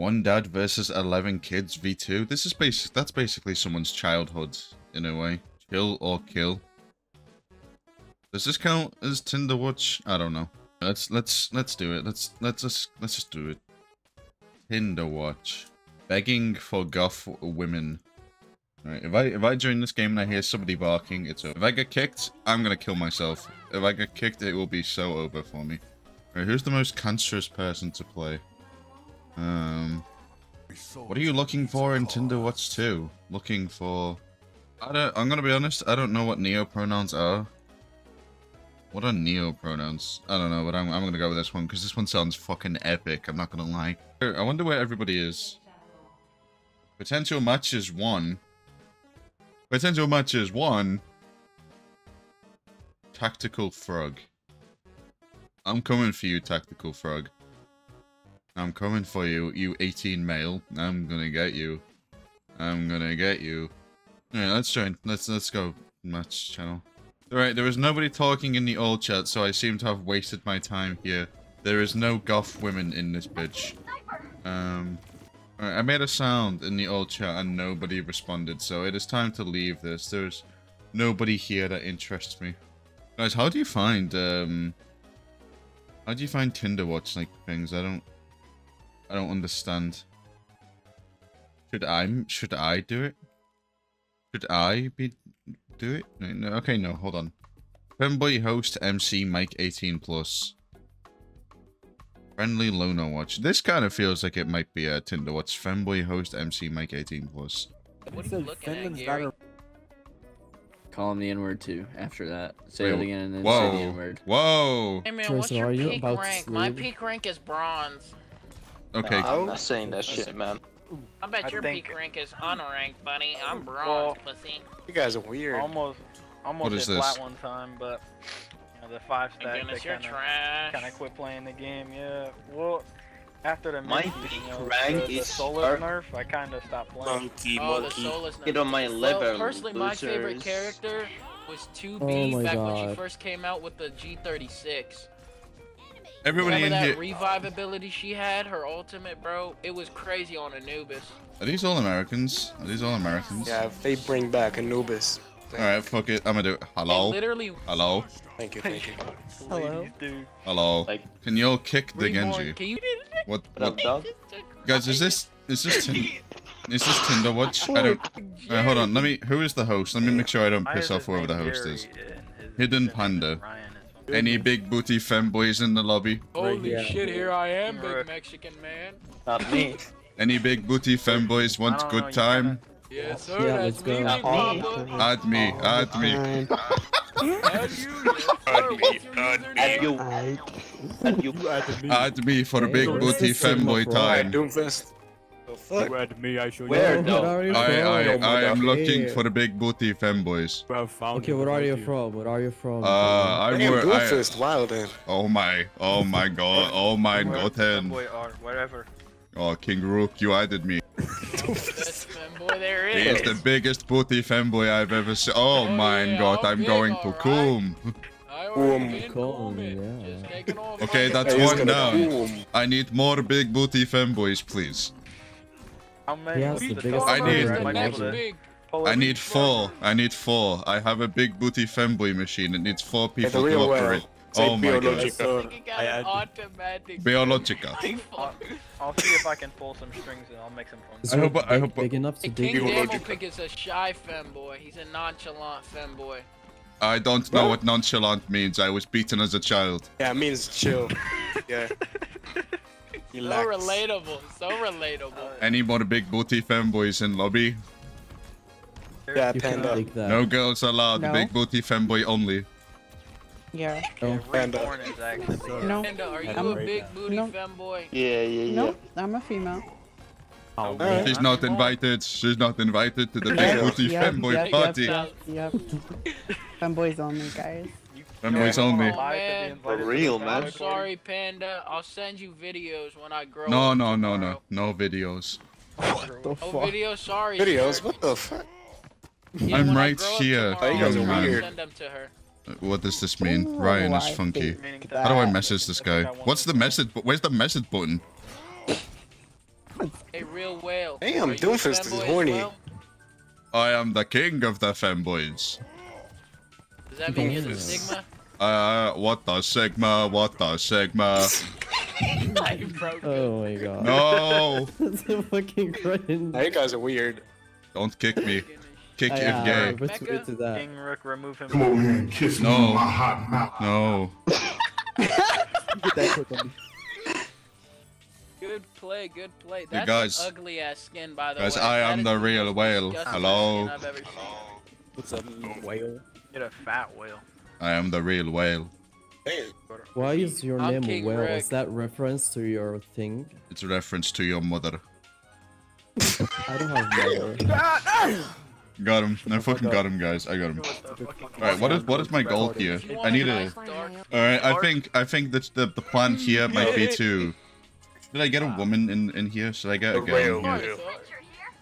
One dad versus 11 kids v2. This is basic. That's basically someone's childhood in a way. Kill or kill. Does this count as Tinderwatch? I don't know. Let's let's let's do it. Let's let's just let's just do it. Tinderwatch. Begging for goth women. Alright, if I if I join this game and I hear somebody barking, it's over. If I get kicked, I'm gonna kill myself. If I get kicked, it will be so over for me. Alright, who's the most cancerous person to play? Um, what are you looking for in Tinderwatch 2? Looking for... I don't, I'm gonna be honest, I don't know what neo pronouns are. What are neo pronouns? I don't know, but I'm, I'm gonna go with this one because this one sounds fucking epic, I'm not gonna lie. I wonder where everybody is. Potential match is one. Potential match is one. Tactical Frog. I'm coming for you, Tactical Frog. I'm coming for you, you 18 male. I'm gonna get you. I'm gonna get you. Alright, let's join. Let's let's go. Match channel. Alright, there was nobody talking in the old chat, so I seem to have wasted my time here. There is no goth women in this bitch. Um, alright, I made a sound in the old chat and nobody responded, so it is time to leave this. There's nobody here that interests me. Guys, how do you find, um... How do you find Tinderwatch, like, things? I don't... I don't understand. Should I should I do it? Should I be do it? No, no, okay, no, hold on. Femboy host MC Mike 18 plus. Friendly Loner Watch. This kind of feels like it might be a Tinderwatch. Femboy host MC Mike 18 plus. What are you looking at, Gary? Call him the N-word too. After that, say Wait, it again and then Whoa. say the N-word. Whoa. Hey man, Tristan, what's your are you peak about rank? My peak rank is bronze. Okay. Nah, I'm oh. not saying that shit, man. I bet I your think- peak rank is unranked, buddy. I'm oh. Well- bronze, pussy. You guys are weird. Almost, almost hit this? flat one time, but you know, the five Thank stack they kind of kind of quit playing the game. Yeah. Well, after the My mid, peak you know, rank the, the is solar our- nerf, I kind of stopped playing. Monkey, Oh, monkey. Get on my level, Well, personally, my favorite character was 2B Oh my back when she first came out with the G36. Everybody Remember in that here. revive ability she had, her ultimate, bro? It was crazy on Anubis. Are these all Americans? Are these all Americans? Yeah, if they bring back Anubis. Alright, fuck it. I'm gonna do it. They Hello? literally, Hello? Thank you, thank you. Hello? Dude. Hello? Like, Can you all kick the reborn. Genji? Can you? What? what up, what guys, is this is this tin is this Tinderwatch? I don't. Uh, hold on. Let me. Who is the host? Let me make sure I don't piss is off whoever the host Jerry is. Hidden username Panda. Ryan is- Any big booty femboys in the lobby? Holy Yeah. shit! Here I am, big Mexican man. Not me. Any big booty femboys want don't know, good you time? Yes, sir. Yeah, that's let's me, go. big papa. Add me. Add me. Add you, yes, sir. Add username? you. Add you. Add me for big booty this time. my femboy friend. Alright, time. Doomfist. The fuck? Where What though? are you I I from? I am looking for the big booty femboys. Okay, where are you from? Where are you from? Uh, I'm Damn, where I. Doomfist, wild then. Oh my. Oh my god. Oh my Where god. Fanboy or whatever. Oh King Rook, you added me. Best fanboy there He is. is the biggest booty fanboy I've ever seen. Oh, Oh, my yeah, god, how I'm big, going to alright. Coom. I already Cool, yeah. Just taking off Okay, that's one gonna down. boom. I need more big booty fanboys, please. How many? Yes, the the biggest I need- I the might be next able to big. pull I need four. I need four. I have a big booty femboy machine. It needs four people to operate. well. Oh my god. Biologica. Nigga got an automatic. Biologica. I'll, I'll see if I can pull some strings and I'll make some fun. Is I your hope- I dick hope- big enough to Hey, dig King you? Damelpick is a shy femboy. He's a nonchalant femboy. I don't know what nonchalant means. I was beaten as a child. Yeah, it means chill. yeah. So relatable. So relatable. Any more big booty femboys in lobby? Yeah, You panda. No girls allowed. No. Big booty fanboy only. Yeah. No. Panda. Reborn. No. Panda, are you I'm- a big booty no. femboy? Yeah, yeah, yeah. No, I'm a female. Alright. She's not invited. She's not invited to the big Yep, booty yep, femboy yep, party. Yep, yep, yep. Femboys only, guys. Femboys Yeah, only. I'm alive to be oh, Man. For real, man. I'm sorry, Panda. I'll send you videos when I grow No, up no, no, no. tomorrow. No videos. What the Oh, fuck? videos? Sorry. Videos? sir. What the fuck? Yeah, I'm right here, tomorrow, oh, you guys I'll are weird. Send them to her. Uh, what does this mean? Ooh, Ryan is funky. How How do I message this guy? What's the message? Where's the message button? A real whale. Damn, Are you a Doomfist is horny. well? I am the king of the femboys. Does that mean you're the Sigma? Uh, what the sigma? What the sigma? I broke it. Oh my god. No! That's a fucking cringe. Now you guys are weird. Don't kick me. Kick I, if uh, gay. What's Mecca? with that? King Rook, remove him. Come over here and kiss me No. on my hot mouth. No. Get that quick on me. Good play, good play. You That's guys- an ugly ass skin, by the Guys, way. I That am the real whale. disgusting Hello? skin I've ever seen. What's up, whale? Get a fat whale. I am the real whale. Damn. Why is your I'm name King Will? Rick. Is that reference to your thing? It's a reference to your mother. I don't have mother. Got him. I fucking got him, guys. I got him. Alright, what is what is my goal here? I need a a. nice dark Alright, I think I think that the the plan here might be to. Did I get a ah. woman in in here? Should I get a The girl in here?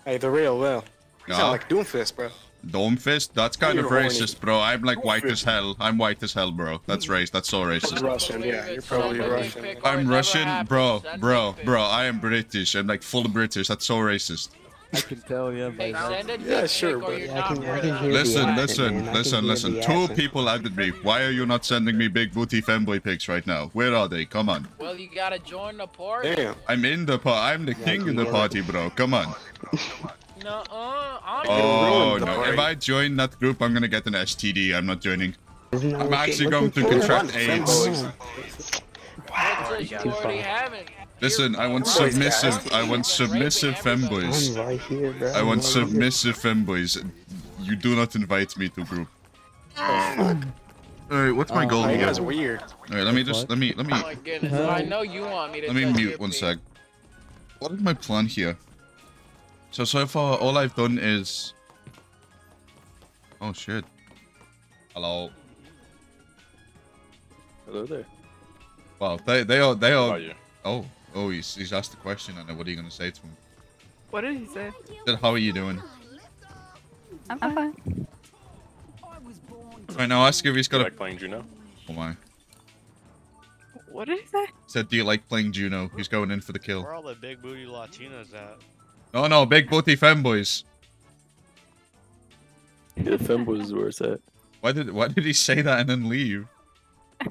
Hey, the real Will. You sound like Doomfist, bro. Dome fist? That's kind of You're horny. racist, bro. I'm like white as hell. I'm white as hell, bro. That's race. That's so racist. Russian, yeah, you're probably Somebody Russian. pick or it I'm Russian, bro, bro, bro. I am British. I'm like full British. That's so racist. I can tell, yeah, Hey, by send Yeah, sure, but- Yeah, I can- I can hear the Listen, accent, listen. I listen, listen. Two accent. people added me. Why are you not sending me big booty fanboy pics right now? Where are they? Come on. Well, you gotta join the party. Damn. I'm in the party. I'm the king of the party, bro. Come on. No, uh, I'm Oh ruined the no! party. If I join that group, I'm gonna get an STD. I'm not joining. Isn't I'm actually what going to contract AIDS. femboys. Just you already haven't. Listen, I want submissive. I want submissive femboys. I'm right here, bro. I I'm want submissive femboys. You do not invite me to group. Alright, what's my Oh, goal Oh, you guys are weird. Alright, let me just let me let me Oh my goodness. I know you want me to let me mute one sec. What is my plan here? So so far, all I've done is. Oh shit. Hello. Hello there. Wow, they they are they How are. are you? Oh oh, he's he's asked the question, and what are you gonna say to him? What did he say? Said, how are you doing? I'm fine. Right now, ask if he's You got a. like playing Juno? Oh my. What did he say? Said, do you like playing Juno? He's going in for the kill. Where all the big booty Latinas at? No, no, big booty femboys. Yeah, femboys is where it's at. Why did why did he say that and then leave?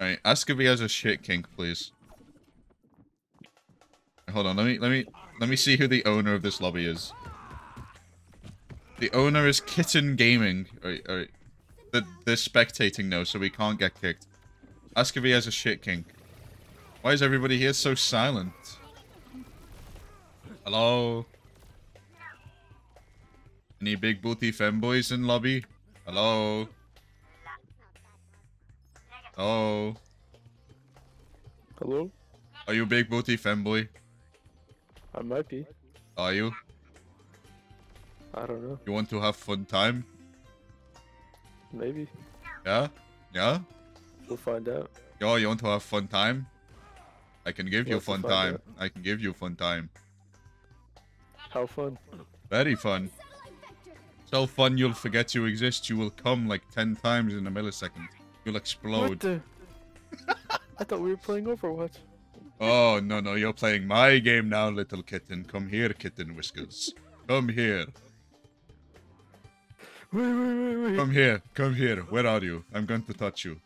Alright, ask if he has a shit kink, please. Hold on, let me let me let me see who the owner of this lobby is. The owner is Kitten Gaming. Alright, alright. The the spectating no, so we can't get kicked. Ask if he has a shit kink. Why is everybody here so silent? Hello? Any big booty femboys in lobby? Hello? Oh, Hello? are you big booty femboy? I might be. Are you? I don't know. You want to have fun time? Maybe. Yeah? Yeah? We'll find out. Yo, you want to have fun time? I can give you fun time. I can give you fun time. How fun. Very fun. So fun you'll forget you exist. You will come like 10 times in a millisecond. You'll explode. the? I thought we were playing Overwatch. Oh, no, no, you're playing my game now, little kitten. Come here, kitten whiskers. Come here. Wait, wait, wait, wait. Come here. Come here. Where are you? I'm going to touch you.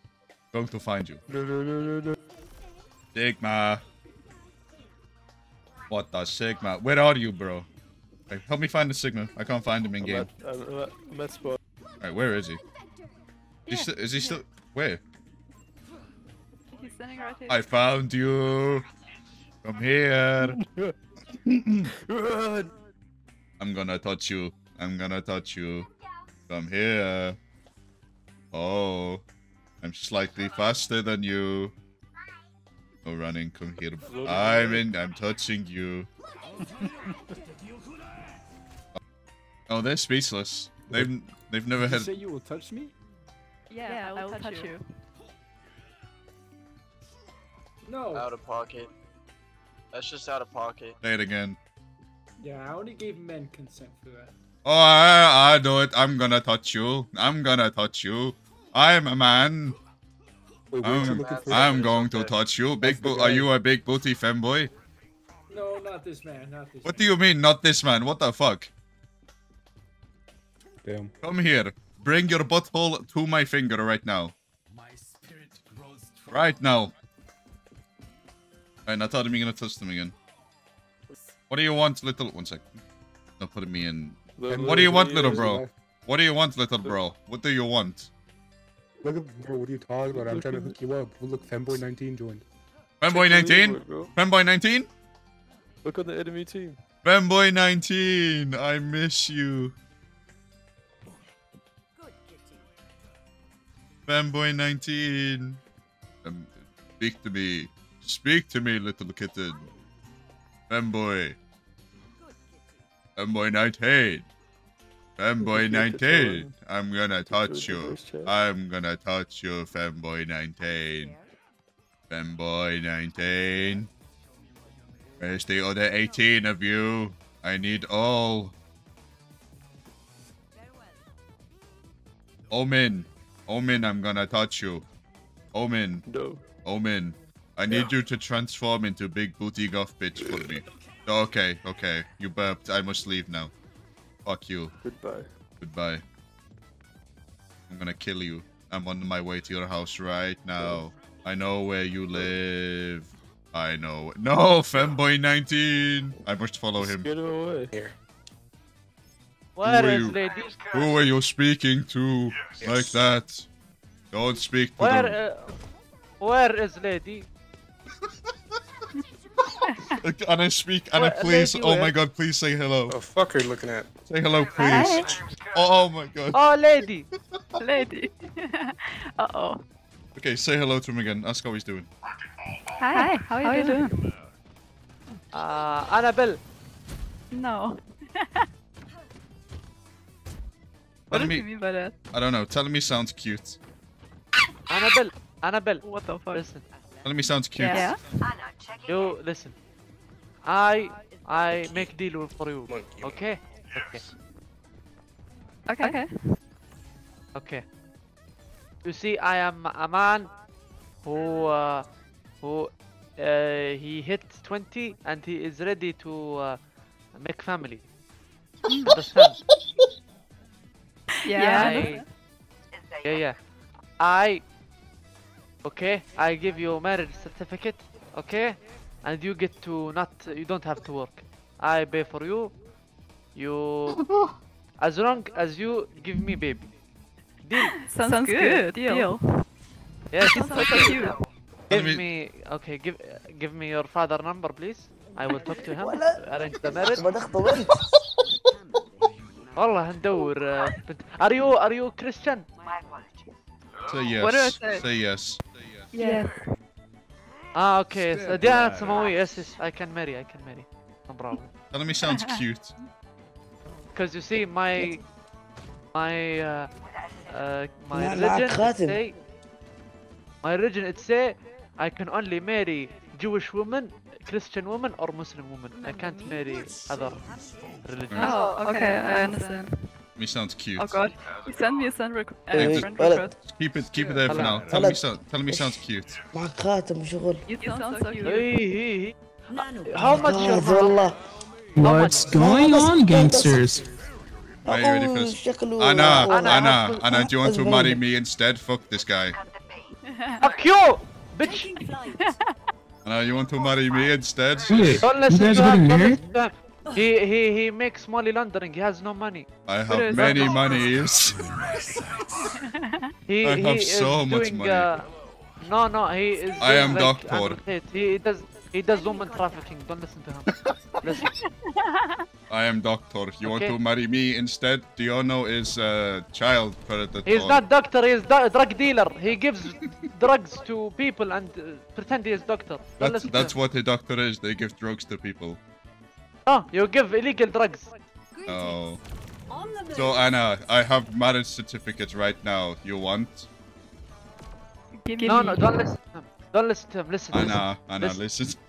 Going to find you. No, no, no, no, no. Sigma. What the Sigma? Where are you, bro? Hey, help me find the Sigma. I can't find him in I'm game. at, I'm, I'm at, I'm at spot. Alright, where is he? Is he, sti- is he still? Where? He's standing right here. I found you. Come here. Run! I'm gonna touch you. I'm gonna touch you. Come here. Oh, I'm slightly faster than you. No running. Come here. I'm in. I'm touching you. Oh, they're speechless. They've they've never had. Say you will touch me? Yeah, I will touch, you. No. Out of pocket. That's just out of pocket. Say it again. Yeah, I only gave men consent for that. Oh, I, I do it. I'm gonna touch you. I'm gonna touch you. I'm a man. Wait, I'm, I'm going to touch you. Big bo- Are you a big booty femboy? No, not this man. Not this. What do you mean, not this man? What the fuck? Damn. Come here. Bring your butthole to my finger right now. Right now. Alright, now tell me gonna touch them again. What do you want, little? One sec. No, putting me in. Look, What do you want, little bro? alive. What do you want, little bro? What do you want? Look at bro, what are you talking about? I'm trying to hook you up. Look, Femboy19 joined. Fanboy 19? bro. Fanboy 19? Look on the enemy team. Fanboy 19! I miss you. Fanboy 19! Um, speak to me. Speak to me, little kitten. Fanboy. Fanboy 19. Fanboy 19. I'm gonna touch you. I'm gonna touch you, Fanboy 19. Fanboy 19. Where's the other 18 of you? I need all. Omen. Omen, I'm gonna touch you. Omen. No. Omen. I need you to transform into big booty guff bitch for me. Okay, okay. You burped. I must leave now. Fuck you. Goodbye. Goodbye. I'm gonna kill you. I'm on my way to your house right now. I know where you live. I know. No, Femboy19. I must follow him. Get him away. Here. Who are you? Who are you speaking to like that? Don't speak to Where, them. uh, where is lady? and I speak. Anna, I please. Oh my god, please say hello. The fuck are you looking at? Say hello, please. Oh my god. Oh, lady. Lady. uh oh. Okay, say hello to him again. Ask how he's doing. Hi. How are you, doing? Uh, Annabelle. No. Tell What do me, you mean by that? I don't know. Telling me sounds cute. Annabelle. Annabelle. What the fuck? Listen. Telling me sounds cute. Yeah. You listen. I I make deal for you. Monkey. Okay. Okay. Okay. Okay. Okay. You see, I am a man who uh, who uh, he hit 20 and he is ready to uh, make family. Understand? Yeah. I, yeah, yeah. I. Okay, I give you marriage certificate. Okay, and you get to not. You don't have to work. I pay for you. You, as long as you give me baby. Deal. Sounds, good. Deal. Yes. Sounds so okay. cute. Give me- me. Okay, give give me your father number, please. I will talk to him. Arrange the marriage. والله ندور آه، بنت. Are you are you Christian? Say yes. What do I say? Say yes. Yes. Ah, okay. So ديانة سماوية. Yes, yes. I can marry. I can marry. No problem. Telling me sounds cute. Because you see, my my uh, uh, my لا، لا، religion it خاتم. say my religion it say I can only marry Jewish women, Christian women, or Muslim women. I can't marry other religions. Oh, okay. I understand. Me sounds cute. Oh god. You send me a friend, requ- Hey, uh, just- friend ولد. request. Keep it, keep it there for Hello. now. Tell me, Hello. sound, tell me sounds cute. معك خاتم وشغل You sound so cute. Hey, hey, hey. How much your هذا والله What's going on, gangsters? Are you ready for أوه، this? شكله Anna, والله. Anna, Anna, do you want to That's marry fine. me instead? Fuck this guy. Fuck you, bitch! Anna, you want to marry me instead? Wait, Don't you listen guys to getting him. Don't listen to him. He he he makes money laundering. He has no money. I have that? many monies. He I have is so much doing, money. Uh, no no he is. I am like doctor. underpaid. He does he does woman trafficking. Don't listen to him. listen. I am doctor. You want to marry me instead? Diono is a child predator. He's not doctor. He's du- drug dealer. He gives drugs to people and uh, pretend he is doctor. Don't That's, that's what a doctor is. They give drugs to people. Oh, you give illegal drugs. Oh. So Anna, I have marriage certificates right now. You want? Give No me. no, don't listen to him. Don't listen to him. Listen. Anna, Anna, Listen. listen.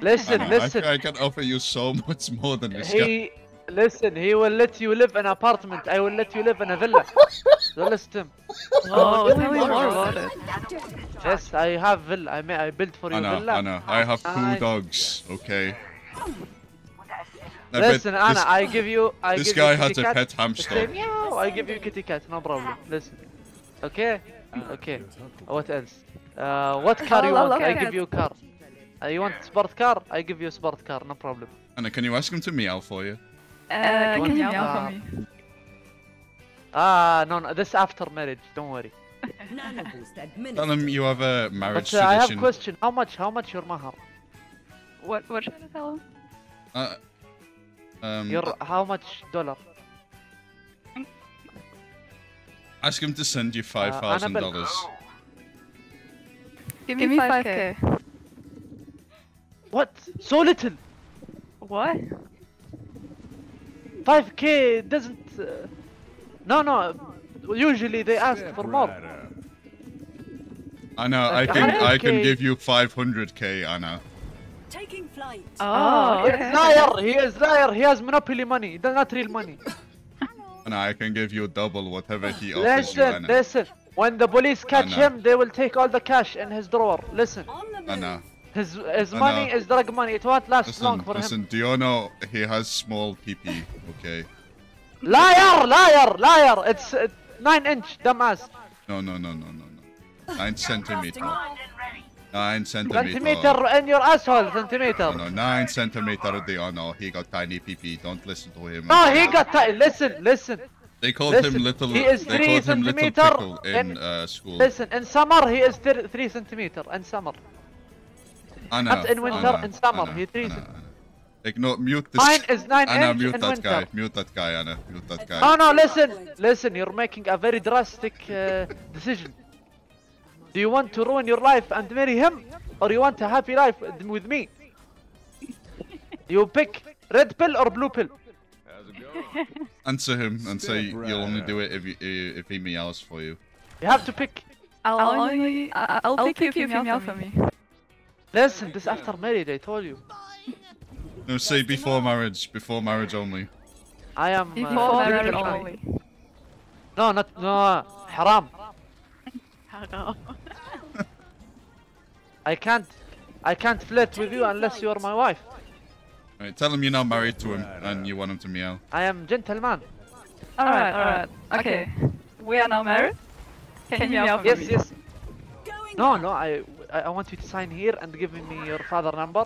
Listen. Anna, Listen. I, I can offer you so much more than this guy. He listen. He will let you live in an apartment. I will let you live in a villa. Don't listen to him. Oh, oh, tell me more about it. Yes, I have villa. I may I built for you Anna, villa. Anna, I have two I- dogs. Okay. I bet Listen, Anna, this- I give you. I this give guy you has a cat. pet Say hamster. meow. I give you kitty cat. No problem. Listen. Okay. Ah, okay. What else? Uh, what car you want? I give you a car. Uh, you want sport car? I give you a sport car, no problem. Anna, can you ask him to meow for you? Uh, uh can you meow for me? Ah, no, no, this after marriage, don't worry. Tell him you have a marriage but, uh, I have a question. How much, how much your mahar? What, what should I tell him? Uh, um, your, how much dollar? Ask him to send you uh, $5,000. Give me, 5k. What? So little! What? 5k doesn't... Uh... No, no, usually they ask for more. Anna, I think I can give you 500k, Anna. Taking flight. Oh, oh liar! He is liar! He has monopoly money, not real money. Anna, I can give you double whatever he offers listen, you, Anna. Listen, listen. When the police catch him, they will take all the cash in his drawer. Listen, Anna, his his Anna. money is drug money. It won't last long listen, for him. listen. Do you know he has small PP? Okay. Liar, liar, liar. It's uh, nine inch, dumbass. No, no, no, no, no, no. Nine centimeter. Nine centimeter. Centimeter in your asshole, centimeter. No, no, nine centimeter. They oh he got tiny PP. Don't listen to him. No, he got ti- Listen, listen. They called listen, him little. he is they three called him little centimeter in uh, school. Listen, in summer he is thir- three centimeter. In summer, Anna, not in winter. Anna, in summer, he three. Ignore, mute this. Mine is nine Anna, inch mute in that winter. guy. Mute that guy, Anna. Mute that guy. No, no, listen, listen. You're making a very drastic uh, decision. Do you want to ruin your life and marry him, or you want a happy life with me? You pick red pill or blue pill. Answer him and say you'll only do it if you, if he meows for you. You have to pick. I'll only I- I'll, pick you if you meow for me. Listen, this after marriage, I told you. No, say before marriage. Before marriage only. I am. Before uh, marriage virgin. only. No, not no. Haram. Haram. I can't. I can't flirt with you unless you are my wife. Right, tell him you're not married to him and you want him to meow. I am gentleman. Alright, alright. Okay. We are now married? Can you meow for Yes, me? yes. No, no. I, I I want you to sign here and give me your father number.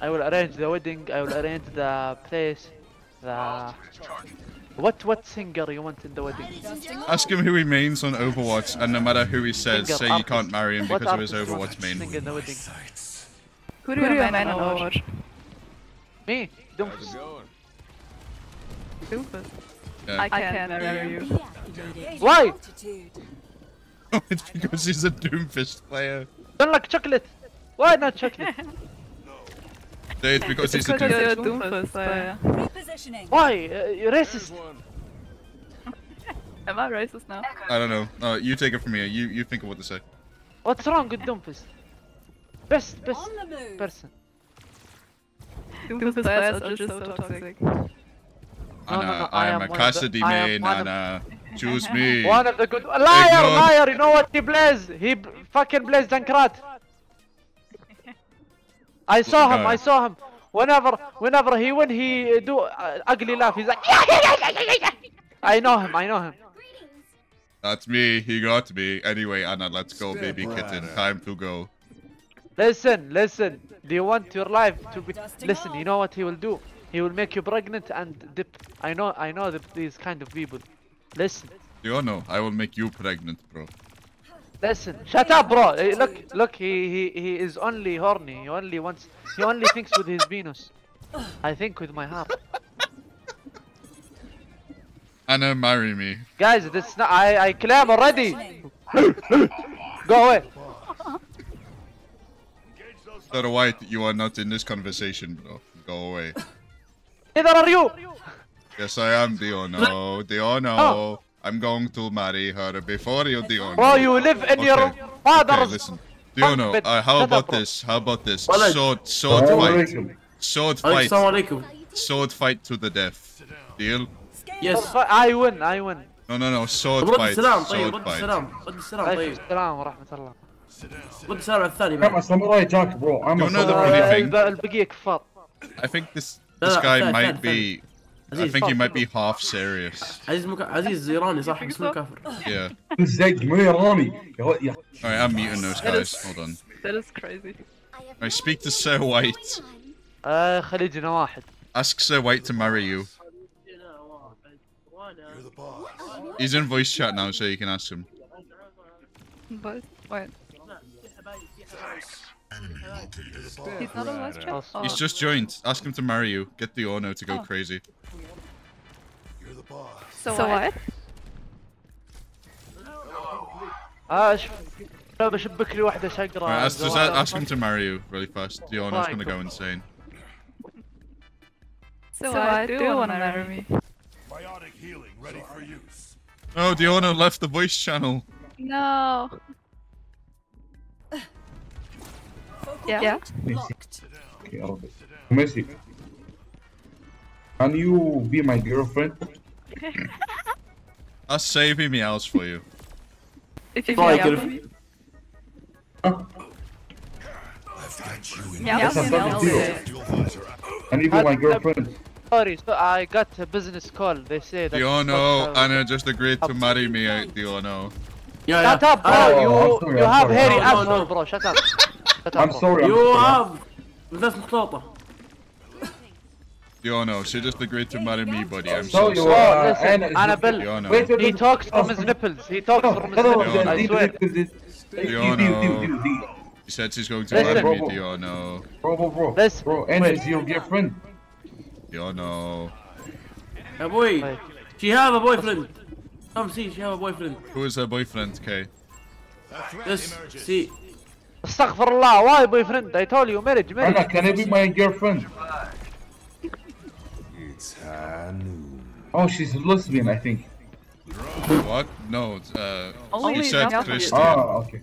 I will arrange the wedding. I will arrange the place. The what what singer you want in the wedding? Ask him who he means on Overwatch, and no matter who he says, Singer, say you um, can't marry him because of his artist you want Overwatch to main. sing in the wedding? Who do you have in Overwatch? Me, Doomfus. Doofus. Yeah. I can't marry you. Why? it's because he's a Doomfist player. Don't like chocolate. Why not chocolate? Say it's because It's he's a because you're a Doomfist. Doofus player. Why? Uh, you're racist. Am I racist now? I don't know. No, you take it from here. You you think of what to say. What's wrong with Doomfus? Best, best person. Doofus players are just so toxic. Anna, no, I, I am am a one of the- Cassidy I main, one of- Anna. Choose me. One of the good liar, Ignore- liar. You know what he plays? He b- fucking plays Junkrat. I saw him. I saw him. Whenever, whenever he win, he uh, do uh, ugly laugh. He's like, I know him. I know him. That's me. He got me. Anyway, Anna, let's go, baby kitten. Time to go. Listen, listen. Do you want your life to be? Listen. You know what he will do? He will make you pregnant and dip. I know. I know the, these kind of people. Listen. You know, I will make you pregnant, bro. Listen, shut up, bro. Look, look. He he he is only horny. He only wants. He only thinks with his Venus. I think with my heart. Anna, marry me. Guys, this not. I I claim already. Go away. Sir White, you are not in this conversation, bro. Go away. Neither are you. Yes, I am, Diono. Diono. Oh. I'm going to marry her before you, Diono. Bro, you live in your Okay. father's. Okay, listen. Diono, bed. uh, how Shut about up, bro. this? How about this? Walid. Sword, sword Assalamu fight. alaikum. Sword Assalamu fight. alaikum. Sword fight to the death. Deal? Yes. I win. I win. No, no, no. Sword رد fight. السلام طيب Sword رد fight. السلام رد السلام عليكم طيب السلام ورحمة الله. رد السلام على الثاني I'm بعد a samurai jack, bro. I'm You a know the samurai. funny آه، thing? الب- البقية كفار. I think this لا this لا guy فهد might فهد be. I عزيز think he might be half serious. عزيز مك... عزيز ايراني صح بس مو كافر Yeah. ازيك من ايراني يا يا Alright, I'm muting those guys. Hold on. That is crazy. I speak to Sir White. آه خليجنا واحد Ask Sir White to marry you. He's in voice chat now, so you can ask him. But wait. He's not a voice chat? Oh. He's just joined. Ask him to marry you. Get the Ono to go Oh. crazy. So, what? اه ش... لا بشبك لي واحدة شقرة Alright, ask, just زواج. ask him to marry you really fast. The Ono's gonna go insane. So, I do want to marry me. Oh, the Ono left the voice channel. No. Yeah. yeah. Okay, Messi, can you be my girlfriend? I'll save him meows for you. If you like it. Huh? I've got you in yes, I'm my girlfriend. Sorry, so I got a business call. They say that. Diono, Anna just agreed to marry me, uh, Diono. Yeah, yeah. Shut up, bro. Oh, you, sorry, you have sorry. hairy no, no, no. bro. Shut up. Shut up, I'm bro. sorry. I'm يو sorry. هاف ناس مخلوطة The Ono, she just agreed to marry me, buddy. I'm So so you sorry. are Listen, Anna. The Annabelle. Ono. Wait, wait, He wait. talks from his nipples. He talks from his No, no, nipples. I deal, swear. deal, deal, deal. Deal, Ono. deal, deal, deal, deal. She said she's going to Listen. marry me, the Ono. Bro, bro, bro. Listen. Bro, Anna is your girlfriend. The Ono. يا ابوي Wait. she have a boyfriend come see she have a boyfriend Who is her boyfriend, Kay? this see استغفر الله. Why boyfriend? I told you marriage, marriage. Anna, can I be my girlfriend? Oh, she's a lesbian, I think. What? No, it's, uh, Only he said Japanese. Christian. Oh, okay.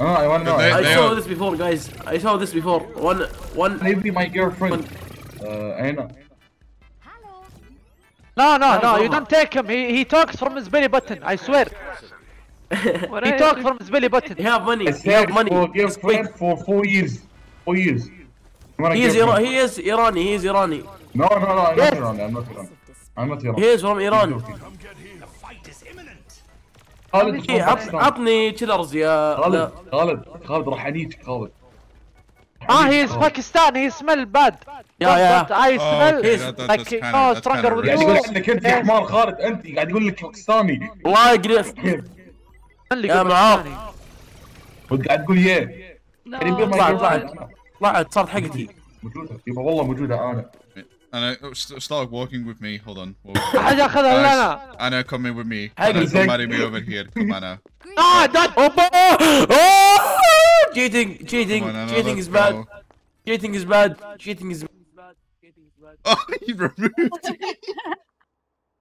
Oh, I want to know. They- I they saw are- this before guys I saw this before one one Can you be my girlfriend? Uh, Anna. No, no, no. You don't take him. He he talks from his belly button. I swear. He talked from his belly button. He have money. He have money. Give friend for four years. Four years. He is Iran. He is Irani. He is Irani. No, no, no. I'm yes. not Irani. I'm not Irani. I'm not Irani. He is from Iran. خالد عطني تشيلرز يا خالد خالد خالد راح انيتك خالد آه هي از باكستان هي سمل باد يا يا اي سمل لايك سترونجر وذ يو قاعد يقول لك انت يا حمار خالد انت قاعد يقول لك باكستاني الله يقرف يا معاق وانت قاعد تقول ياه طلعت طلعت طلعت صارت حقتي موجوده يبا والله موجوده أنا أنا start walking with me hold on حاجة اخذها لنا أنا coming with me حاجة marry me over here come on now ah that اوبا cheating cheating cheating is bad cheating is bad cheating is bad oh he removed